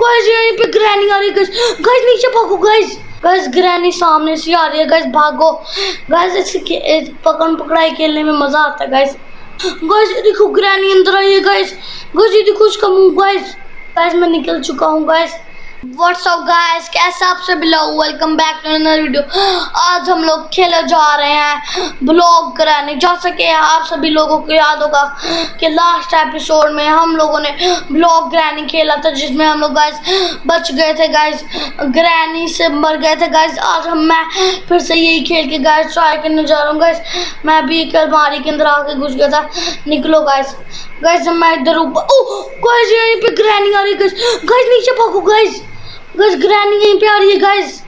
Guys यहीं पे granny आ रही है गाइस नीचे भागो गाइस गाइस ग्रैनी सामने से आ रही है गाइस भागो. गाइस इसके, इस पकड़ पकड़ाई खेलने में मज़ा आता है गाइस गाइस देखो ग्रैनी अंदर आई है गाइस गाइस ये देखो, उसका मुँह गाइस गाइस मैं निकल चुका हूँ गाइस व्हाट्सअप गाइस कैसे आप सभी लोग? Welcome back to another video आज हम लोग खेले जा रहे हैं ब्लॉग कराने। जैसा कि आप सभी लोगों को याद होगा कि लास्ट एपिसोड में हम लोगों ने ब्लॉग ग्रैनी खेला था, जिसमें हम लोग गाइस बच गए थे गाइस ग्रैनी से मर गए थे गाइस आज हम, मैं फिर से यही खेल के गाइस ट्राई करने जा रहा हूँ गाइस मैं भी एक अलमारी के अंदर आके घुस गया था। निकलो गाइस गाइस मैं इधर ऊपर गाइस यहीं पे ग्रैनी आ रही गाइस गाइस नीचे भागो गाइस गाइस ग्रैनी यहीं पे आ रही है गाइस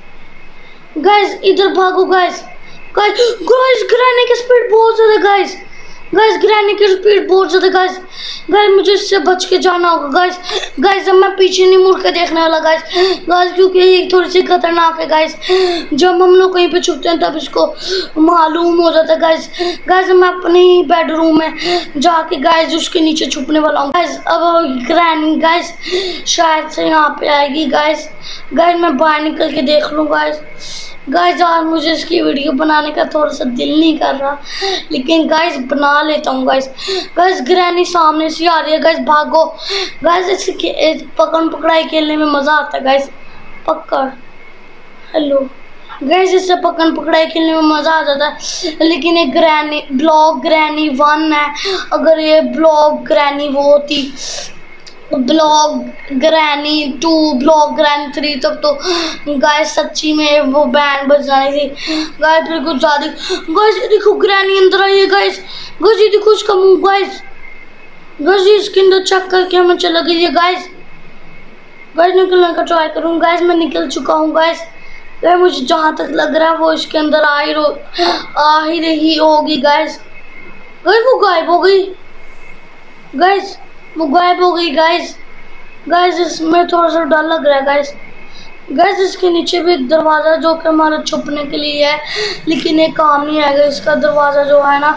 गाइस इधर भागो गाइस गाइस गाइस ग्रैनी की स्पीड बहुत ज़्यादा गाइस गाइस ग्रैनी की स्पीड बहुत ज़्यादा गाइस गाइस मुझे इससे बच के जाना होगा। गाइस गाइस जब मैं पीछे नहीं मुड़ के देखने वाला गाइस गाइस क्योंकि ये थोड़ी सी खतरनाक है गाइस जब हम लोग कहीं पे छुपते हैं, तब इसको मालूम हो जाता है गाइस गाइस मैं अपने बेडरूम में जाके गाइस उसके नीचे छुपने वाला हूँ। गाइस अब ग्रैनी गाइस शायद से यहाँ पे आएगी गाइस गाइस मैं बाहर निकल के देख लूँ गाइस गाइस आज मुझे इसकी वीडियो बनाने का थोड़ा सा दिल नहीं कर रहा। लेकिन गाइस बना लेता हूँ गाइस गाइस ग्रैनी सामने से आ रही है गाइस भागो। गाइस इसके, इस पकड़ पकड़ाई खेलने में मज़ा आता है गाइस पकड़। हेलो गैस इससे पकड़ पकड़ाई खेलने में मज़ा आ जाता है। लेकिन ये ग्रैनी ब्लॉग ग्रैनी वन है। अगर ये ब्लॉग ग्रैनी वो होती blog granny two blog granny three तक तो गाय सच्ची में वो बैंड बज जानी थी। गाय फिर कुछ ज़्यादा गाइस देखो ग्रैनी अंदर आई है गाइस गाइस ये देखो उसका मुँह गाइस गाइस ये इसके अंदर चेक करके हमें चला गई है गाइस गाइस निकलने का ट्राई करूँ। गाइस मैं निकल चुका हूँ गाइस गाइस मुझे जहाँ तक लग रहा है, वो इसके अंदर आ ही रो आ ही रही होगी गाइस गाइस वो गायब हो गई। गाइस वो गायब हो गई गाइस गाइस इसमें थोड़ा सा डर लग रहा है गाइस गाइस इसके नीचे भी एक दरवाज़ा जो कि हमारा छुपने के लिए है, लेकिन ये काम नहीं आएगा, इसका दरवाज़ा जो है ना,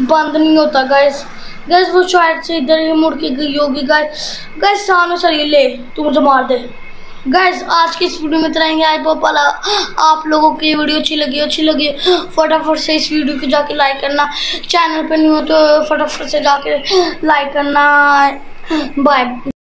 बंद नहीं होता गाइस गैस वो शायद से इधर ही मुड़ के गई होगी गाइस गैस सामने सर ये ले, तू मुझे मार दे. गाइस आज की इस वीडियो में तरह आई पापा आप लोगों की वीडियो अच्छी लगी अच्छी लगी। फटाफट से इस वीडियो को जाके लाइक करना। चैनल पे नहीं हो तो फटाफट से जाके लाइक करना। बाय